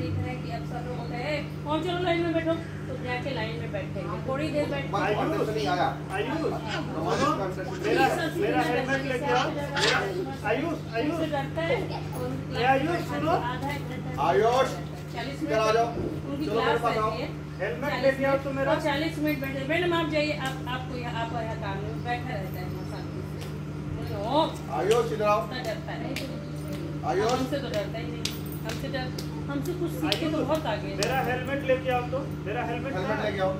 देख रहे हैं कि अब सब लोग होते और चलो लाइन में बैठो। तो जाके लाइन में बैठेंगे। थोड़ी देर बैठ। आयुष। से नहीं आया। आयुष हमारे सुनो, concept- मेरा मेरा हेलमेट लेके आओ। मेरा- आयुष डरता है एक घंटा आयुष चालीस इधर आ जाओ। उनकी चलो मेरे क्लास पास आओ। रहती है। हेलमेट 40 लेके तो मेरा चालीस मिनट बैठे मैडम आप जाइए। आप आपको यहाँ आप यहाँ काम में बैठा रहता है आयुष है आयुष। हमसे तो डरता ही नहीं। हमसे डर हमसे कुछ सीख के तो बहुत आगे मेरा हेलमेट लेके आओ तो मेरा हेलमेट हेलमेट लेके आओ।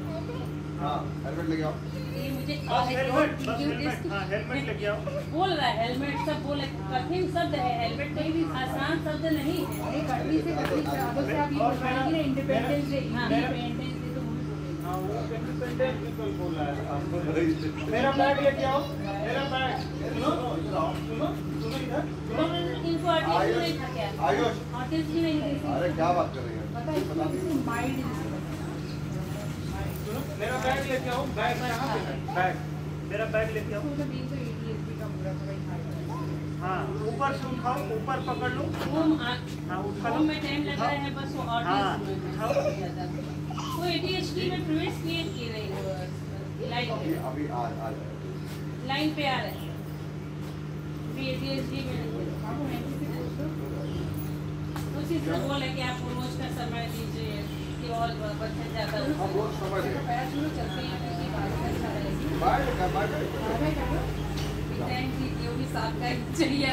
हाँ हेलमेट लेके आओ। ये मुझे बस हेलमेट बस हेलमेट हाँ हेलमेट लेके आओ। बोल रहा है हेलमेट सब बोले कठिन शब्द है हेलमेट कोई भी आसान शब्द नहीं है। कटनी से कटनी से से आप ये बताएँगे ना इंडिपेंडेंस डे हाँ। इंडिपेंडेंस डे तो वो भी बोलेंगे हाँ वो इंडिपेंडेंस भी कल बोला है। मेरा बैग लेके आओ। मेरा बैग सुनो सुनो सुनो इधर। सुनो। ऊपर से उठाओ ऊपर पकड़ लो हाँ में टाइम लग रहा है बस हाँ, ज़्यादा वो एडीएचडी में प्रवेश लाइन पे आ रहे हैं अभी एडीएचडी में नहीं है। आप एनसीसी पूछो उसी से बोले कि आप रोज का समय दीजिए कि और बच्चे ज़्यादा चलते हैं। कि बात रहेगी bye bye bye bye bye करो टाइम की भी चाहिए